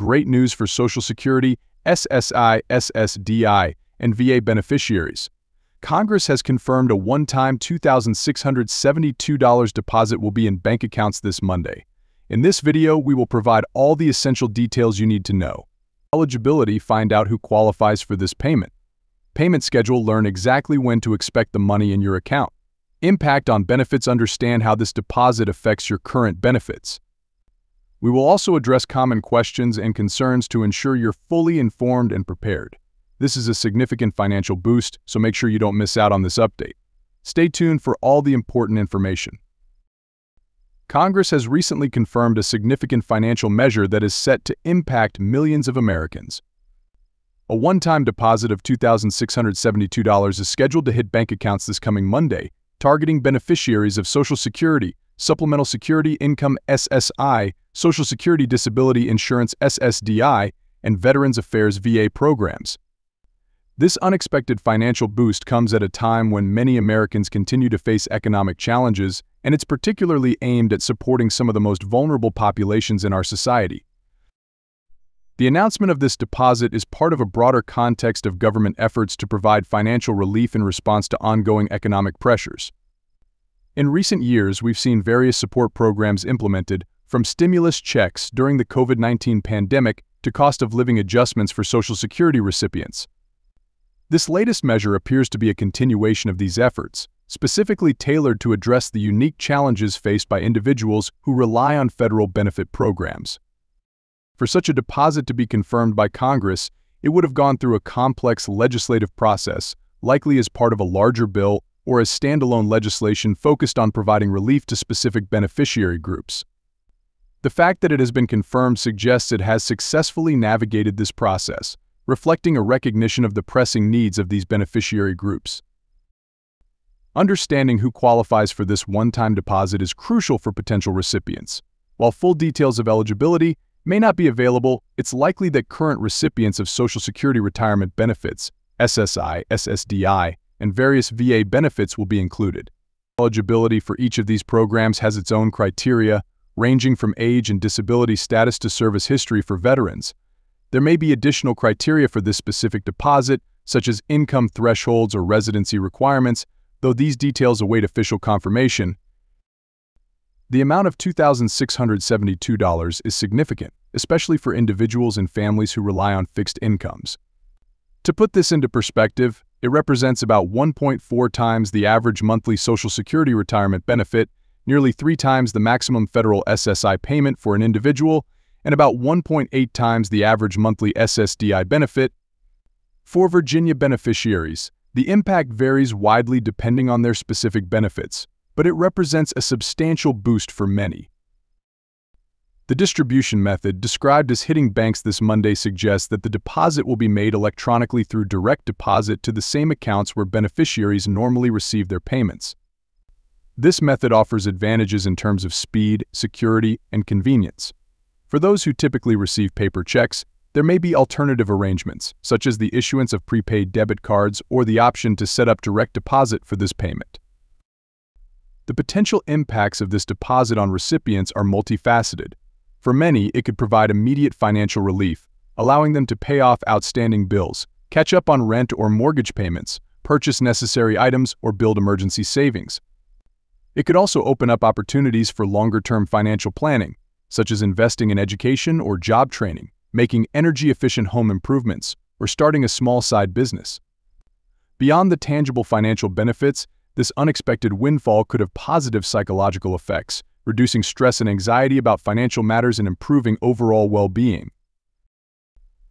great news for Social Security, SSI, SSDI, and VA beneficiaries. Congress has confirmed a one-time $2,672 deposit will be in bank accounts this Monday. In this video, we will provide all the essential details you need to know. Eligibility, find out who qualifies for this payment. Payment schedule, learn exactly when to expect the money in your account. Impact on benefits, understand how this deposit affects your current benefits. We will also address common questions and concerns to ensure you're fully informed and prepared. This is a significant financial boost, so make sure you don't miss out on this update. Stay tuned for all the important information. Congress has recently confirmed a significant financial measure that is set to impact millions of Americans. A one-time deposit of $2,672 is scheduled to hit bank accounts this coming Monday, targeting beneficiaries of Social Security, Supplemental Security Income SSI, Social Security Disability Insurance SSDI, and Veterans Affairs VA programs. This unexpected financial boost comes at a time when many Americans continue to face economic challenges, and it's particularly aimed at supporting some of the most vulnerable populations in our society. The announcement of this deposit is part of a broader context of government efforts to provide financial relief in response to ongoing economic pressures. In recent years, we've seen various support programs implemented, from stimulus checks during the COVID-19 pandemic to cost of living adjustments for Social Security recipients. This latest measure appears to be a continuation of these efforts, specifically tailored to address the unique challenges faced by individuals who rely on federal benefit programs. For such a deposit to be confirmed by Congress, it would have gone through a complex legislative process, likely as part of a larger bill or as standalone legislation focused on providing relief to specific beneficiary groups. The fact that it has been confirmed suggests it has successfully navigated this process, reflecting a recognition of the pressing needs of these beneficiary groups. Understanding who qualifies for this one-time deposit is crucial for potential recipients. While full details of eligibility may not be available, it's likely that current recipients of Social Security retirement benefits, SSI, SSDI, and various VA benefits will be included. Eligibility for each of these programs has its own criteria, ranging from age and disability status to service history for veterans, there may be additional criteria for this specific deposit, such as income thresholds or residency requirements, though these details await official confirmation. The amount of $2,672 is significant, especially for individuals and families who rely on fixed incomes. To put this into perspective, it represents about 1.4 times the average monthly Social Security retirement benefit, nearly three times the maximum federal SSI payment for an individual, and about 1.8 times the average monthly SSDI benefit. For Virginia beneficiaries, the impact varies widely depending on their specific benefits, but it represents a substantial boost for many. The distribution method, described as hitting banks this Monday, suggests that the deposit will be made electronically through direct deposit to the same accounts where beneficiaries normally receive their payments. This method offers advantages in terms of speed, security, and convenience. For those who typically receive paper checks, there may be alternative arrangements, such as the issuance of prepaid debit cards or the option to set up direct deposit for this payment. The potential impacts of this deposit on recipients are multifaceted. For many, it could provide immediate financial relief, allowing them to pay off outstanding bills, catch up on rent or mortgage payments, purchase necessary items, or build emergency savings. It could also open up opportunities for longer-term financial planning, such as investing in education or job training, making energy-efficient home improvements, or starting a small side business. Beyond the tangible financial benefits, this unexpected windfall could have positive psychological effects, reducing stress and anxiety about financial matters and improving overall well-being.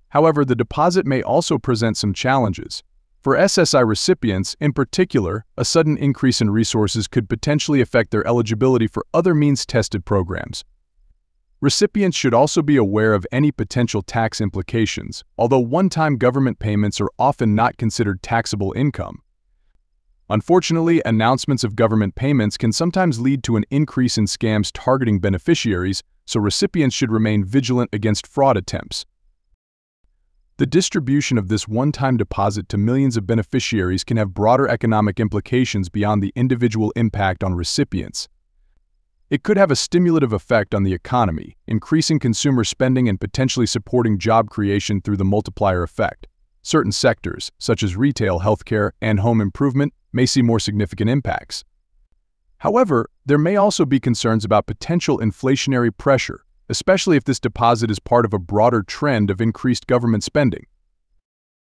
However, the deposit may also present some challenges. For SSI recipients, in particular, a sudden increase in resources could potentially affect their eligibility for other means-tested programs, Recipients should also be aware of any potential tax implications, although one-time government payments are often not considered taxable income. Unfortunately, announcements of government payments can sometimes lead to an increase in scams targeting beneficiaries, so recipients should remain vigilant against fraud attempts. The distribution of this one-time deposit to millions of beneficiaries can have broader economic implications beyond the individual impact on recipients. It could have a stimulative effect on the economy, increasing consumer spending and potentially supporting job creation through the multiplier effect. Certain sectors, such as retail, healthcare, and home improvement, may see more significant impacts. However, there may also be concerns about potential inflationary pressure, especially if this deposit is part of a broader trend of increased government spending.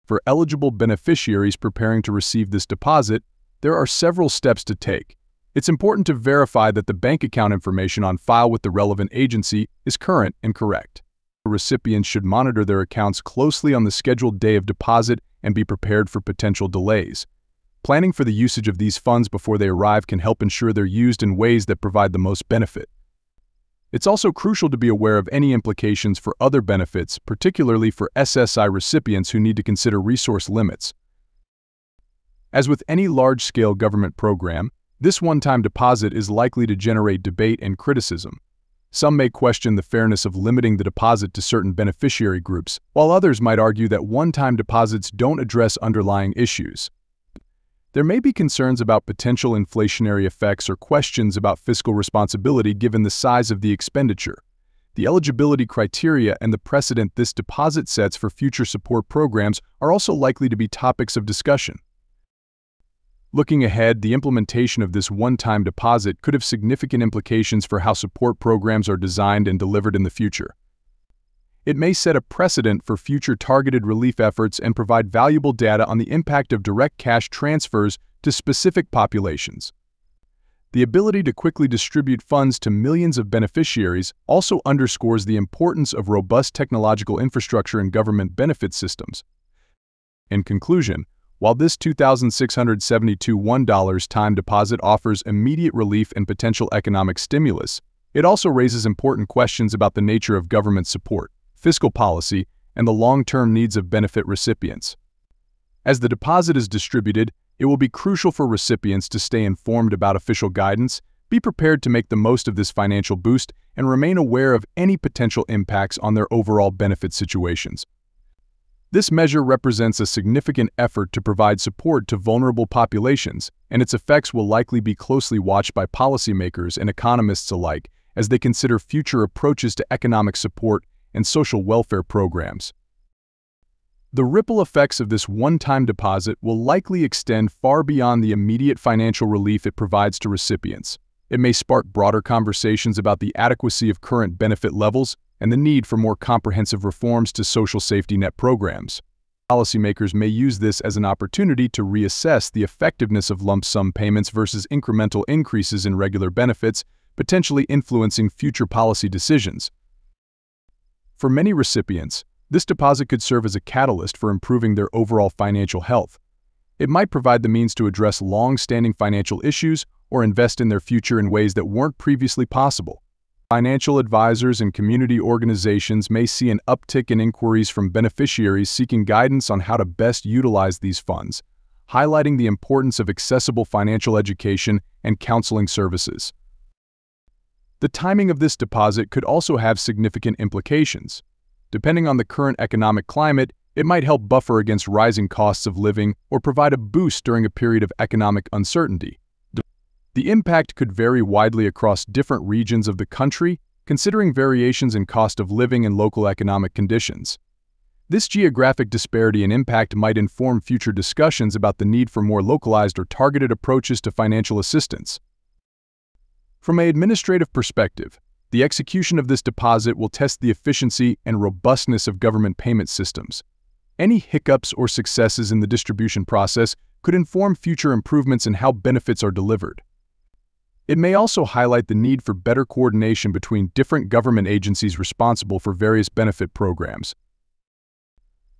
For eligible beneficiaries preparing to receive this deposit, there are several steps to take. It's important to verify that the bank account information on file with the relevant agency is current and correct. Recipients should monitor their accounts closely on the scheduled day of deposit and be prepared for potential delays. Planning for the usage of these funds before they arrive can help ensure they're used in ways that provide the most benefit. It's also crucial to be aware of any implications for other benefits, particularly for SSI recipients who need to consider resource limits. As with any large-scale government program, this one-time deposit is likely to generate debate and criticism. Some may question the fairness of limiting the deposit to certain beneficiary groups, while others might argue that one-time deposits don't address underlying issues. There may be concerns about potential inflationary effects or questions about fiscal responsibility given the size of the expenditure. The eligibility criteria and the precedent this deposit sets for future support programs are also likely to be topics of discussion. Looking ahead, the implementation of this one-time deposit could have significant implications for how support programs are designed and delivered in the future. It may set a precedent for future targeted relief efforts and provide valuable data on the impact of direct cash transfers to specific populations. The ability to quickly distribute funds to millions of beneficiaries also underscores the importance of robust technological infrastructure and government benefit systems. In conclusion, while this 2,672 $1 time deposit offers immediate relief and potential economic stimulus, it also raises important questions about the nature of government support, fiscal policy, and the long-term needs of benefit recipients. As the deposit is distributed, it will be crucial for recipients to stay informed about official guidance, be prepared to make the most of this financial boost, and remain aware of any potential impacts on their overall benefit situations. This measure represents a significant effort to provide support to vulnerable populations, and its effects will likely be closely watched by policymakers and economists alike as they consider future approaches to economic support and social welfare programs. The ripple effects of this one-time deposit will likely extend far beyond the immediate financial relief it provides to recipients. It may spark broader conversations about the adequacy of current benefit levels and the need for more comprehensive reforms to social safety net programs. Policymakers may use this as an opportunity to reassess the effectiveness of lump sum payments versus incremental increases in regular benefits, potentially influencing future policy decisions. For many recipients, this deposit could serve as a catalyst for improving their overall financial health. It might provide the means to address long-standing financial issues or invest in their future in ways that weren't previously possible. Financial advisors and community organizations may see an uptick in inquiries from beneficiaries seeking guidance on how to best utilize these funds, highlighting the importance of accessible financial education and counseling services. The timing of this deposit could also have significant implications. Depending on the current economic climate, it might help buffer against rising costs of living or provide a boost during a period of economic uncertainty. The impact could vary widely across different regions of the country, considering variations in cost of living and local economic conditions. This geographic disparity in impact might inform future discussions about the need for more localized or targeted approaches to financial assistance. From an administrative perspective, the execution of this deposit will test the efficiency and robustness of government payment systems. Any hiccups or successes in the distribution process could inform future improvements in how benefits are delivered. It may also highlight the need for better coordination between different government agencies responsible for various benefit programs.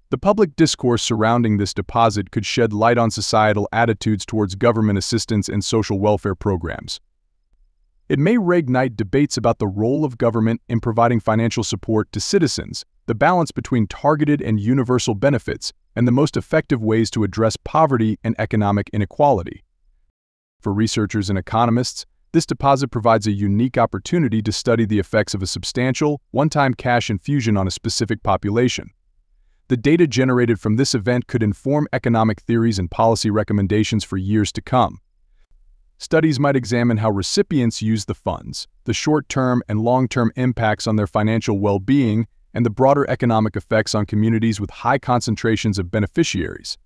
The public discourse surrounding this deposit could shed light on societal attitudes towards government assistance and social welfare programs. It may reignite debates about the role of government in providing financial support to citizens, the balance between targeted and universal benefits, and the most effective ways to address poverty and economic inequality. For researchers and economists, this deposit provides a unique opportunity to study the effects of a substantial, one-time cash infusion on a specific population. The data generated from this event could inform economic theories and policy recommendations for years to come. Studies might examine how recipients use the funds, the short-term and long-term impacts on their financial well-being, and the broader economic effects on communities with high concentrations of beneficiaries.